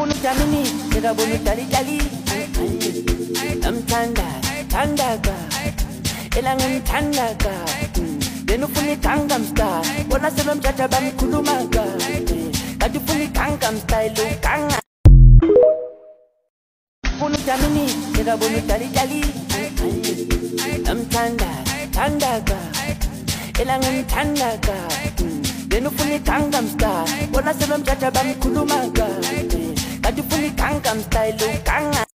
bunu jamini daga bunu tali tali elangun tanda ga, denu puni kangam style wala selam caca bam kaju puni kangam style lu kanga. Bunu jamini daga bunu tali tali elangun tanda ga, denu puni kangam style wala selam caca bam kulumaga I do bully kang kang style, kang.